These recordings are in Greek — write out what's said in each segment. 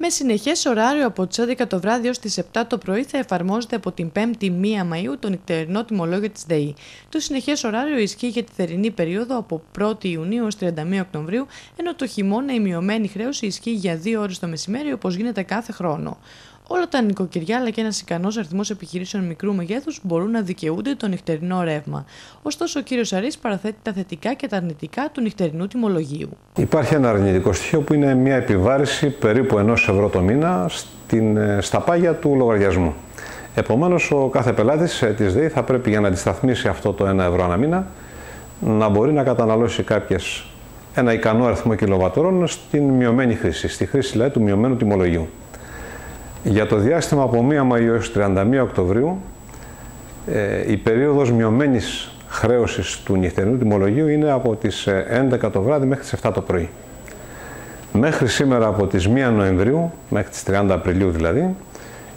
Με συνεχές ωράριο από τις 11 το βράδυ ως τις 7 το πρωί θα εφαρμόζεται από την 5η 1 Μαου το νυχτερινό τιμολόγιο της ΔΕΗ. Το συνεχές ωράριο ισχύει για τη θερινή περίοδο από 1η Ιουνίου ως 31 Οκτωβρίου, ενώ το χειμώνα η μειωμένη χρέωση ισχύει για 2 ώρες το μεσημέρι όπως γίνεται κάθε χρόνο. Όλα τα νοικοκυριά αλλά και ένας ικανός αριθμός επιχειρήσεων μικρού μεγέθους μπορούν να δικαιούνται το νυχτερινό ρεύμα. Ωστόσο, ο κύριος Αρής παραθέτει τα θετικά και τα αρνητικά του νυχτερινού τιμολογίου. Υπάρχει ένα αρνητικό στοιχείο που είναι μια επιβάρηση περίπου ενός ευρώ το μήνα στην, ε, στα πάγια του λογαριασμού. Επομένως, ο κάθε πελάτης ε, της ΔΕΗ θα πρέπει για να αντισταθμίσει αυτό το 1 ευρώ ένα μήνα να μπορεί να καταναλώσει κάποιες, ένα ικανό αριθμό κιλοβατόρων στην μειωμένη χρήση, στη χρήση δηλαδή, του μειωμένου τιμολογίου. Για το διάστημα από 1 Μαΐου έως 31 Οκτωβρίου, ε, η περίοδος μειωμένης χρέωσης του νυχτερινού τιμολογίου είναι από τις 11 ε, το βράδυ μέχρι τις 7 το πρωί. Μέχρι σήμερα από τις 1 Νοεμβρίου, μέχρι τις 30 Απριλίου δηλαδή,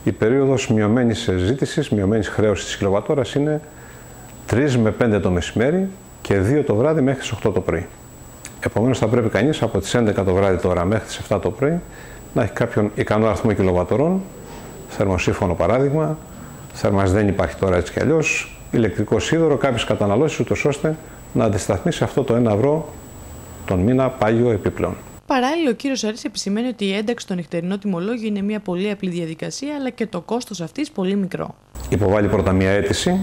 η περίοδος μειωμένης ζήτησης, μειωμένης χρέωσης της κιλοβατόρας είναι 3 με 5 το μεσημέρι και 2 το βράδυ μέχρι τις 8 το πρωί. Επομένως θα πρέπει κανείς από τις 11 το βράδυ τώρα μέχρι τις 7 το πρωί να έχει κάποιον ικανό αριθμό κιλοβατορών, θερμοσύφωνο παράδειγμα, θερμας δεν υπάρχει τώρα έτσι κι αλλιώς, ηλεκτρικό σίδερο, κάποιες καταναλώσεις, ούτως ώστε να αντισταθμίσει αυτό το 1 ευρώ τον μήνα πάγιο επιπλέον. Παράλληλα, ο κύριος Αρή επισημαίνει ότι η ένταξη στο νυχτερινό τιμολόγιο είναι μια πολύ απλή διαδικασία, αλλά και το κόστος αυτής πολύ μικρό. Υποβάλλει πρώτα μια αίτηση.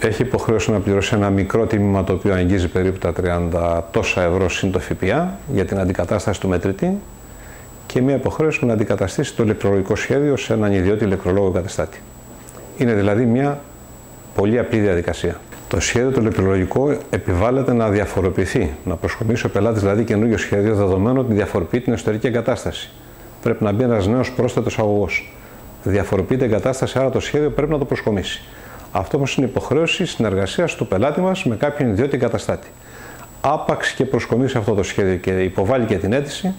Έχει υποχρέωση να πληρώσει ένα μικρό τίμημα το οποίο αγγίζει περίπου τα 30 τόσα ευρώ συν το ΦΠΑ για την αντικατάσταση του μετρητή και μια υποχρέωση να αντικαταστήσει το ηλεκτρολογικό σχέδιο σε έναν ιδιώτη ηλεκτρολόγο καταστάτη. Είναι δηλαδή μια πολύ απλή διαδικασία. Το σχέδιο το ηλεκτρολογικό επιβάλλεται να διαφοροποιηθεί, να προσκομίσει ο πελάτης δηλαδή καινούριο σχέδιο δεδομένου ότι διαφοροποιεί την εσωτερική εγκατάσταση. Πρέπει να μπει ένας νέος πρόσθετος αγωγός. Διαφοροποιείται η εγκατάσταση, άρα το σχέδιο πρέπει να το προσκομίσει. Αυτό όμως είναι υποχρέωση συνεργασίας του πελάτη μας με κάποιον ιδιώτη εγκαταστάτη. Άπαξ και προσκομίσει αυτό το σχέδιο και υποβάλει και την αίτηση,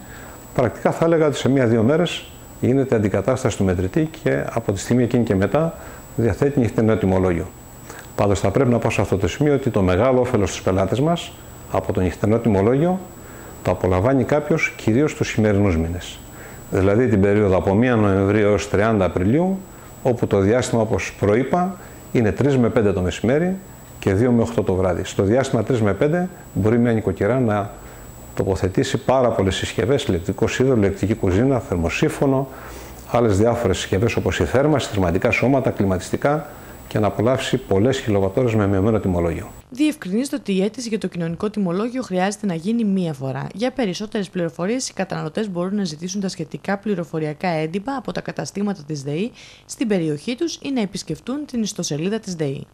πρακτικά θα έλεγα ότι σε μία-δύο μέρες γίνεται αντικατάσταση του μετρητή και από τη στιγμή εκείνη και μετά διαθέτει νυχτερινό τιμολόγιο. Πάντως θα πρέπει να πω σε αυτό το σημείο ότι το μεγάλο όφελος στους πελάτες μας από το νυχτερινό τιμολόγιο το απολαμβάνει κάποιος κυρίως τους χειμερινού μήνες. Δηλαδή την περίοδο από 1 Νοεμβρίου έως 30 Απριλίου, όπου το διάστημα, όπως προείπα, είναι 3 με 5 το μεσημέρι και 2 με 8 το βράδυ. Στο διάστημα 3 με 5 μπορεί μια νοικοκυρά να τοποθετήσει πάρα πολλές συσκευές, ηλεκτρικό σίδερο, ηλεκτρική κουζίνα, θερμοσύφωνο, άλλες διάφορες συσκευές όπως η θέρμαση, θερματικά σώματα, κλιματιστικά και να απολαύσει πολλές χιλοβατόρες με μειωμένο τιμολόγιο. Διευκρινίζεται ότι η αίτηση για το κοινωνικό τιμολόγιο χρειάζεται να γίνει μία φορά. Για περισσότερες πληροφορίες, οι καταναλωτές μπορούν να ζητήσουν τα σχετικά πληροφοριακά έντυπα από τα καταστήματα της ΔΕΗ στην περιοχή τους ή να επισκεφτούν την ιστοσελίδα της ΔΕΗ.